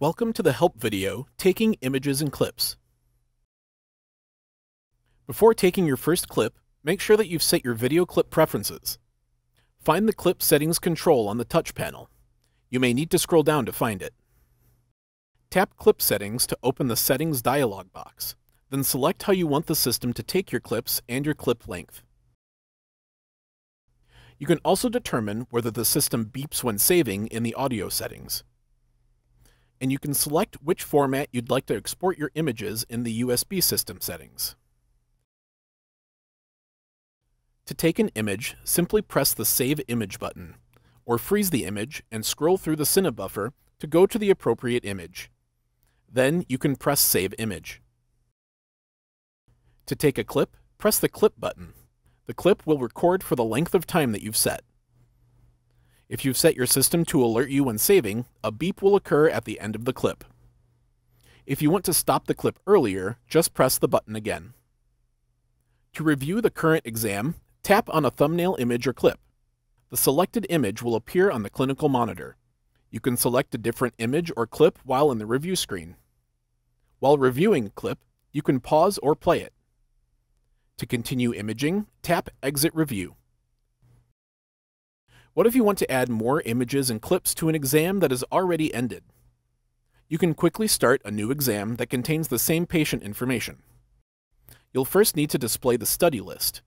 Welcome to the help video, Taking Images and Clips. Before taking your first clip, make sure that you've set your video clip preferences. Find the clip settings control on the touch panel. You may need to scroll down to find it. Tap Clip Settings to open the Settings dialog box. Then select how you want the system to take your clips and your clip length. You can also determine whether the system beeps when saving in the audio settings and you can select which format you'd like to export your images in the USB system settings. To take an image, simply press the Save Image button, or freeze the image and scroll through the Cinebuffer to go to the appropriate image. Then you can press Save Image. To take a clip, press the Clip button. The clip will record for the length of time that you've set. If you've set your system to alert you when saving, a beep will occur at the end of the clip. If you want to stop the clip earlier, just press the button again. To review the current exam, tap on a thumbnail image or clip. The selected image will appear on the clinical monitor. You can select a different image or clip while in the review screen. While reviewing a clip, you can pause or play it. To continue imaging, tap Exit Review. What if you want to add more images and clips to an exam that is already ended? You can quickly start a new exam that contains the same patient information. You'll first need to display the study list.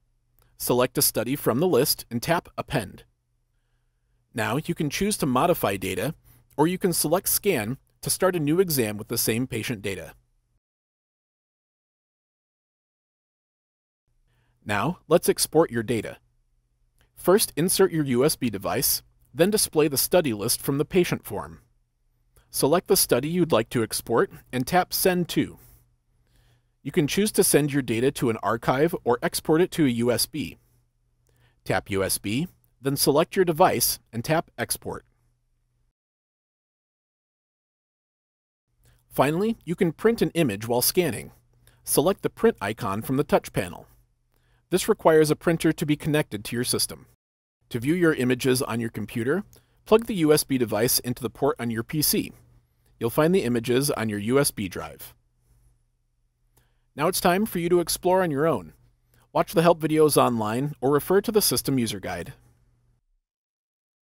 Select a study from the list and tap Append. Now you can choose to modify data, or you can select Scan to start a new exam with the same patient data. Now, let's export your data. First, insert your USB device, then display the study list from the patient form. Select the study you'd like to export and tap Send to. You can choose to send your data to an archive or export it to a USB. Tap USB, then select your device and tap Export. Finally, you can print an image while scanning. Select the print icon from the touch panel. This requires a printer to be connected to your system. To view your images on your computer, plug the USB device into the port on your PC. You'll find the images on your USB drive. Now it's time for you to explore on your own. Watch the help videos online or refer to the system user guide.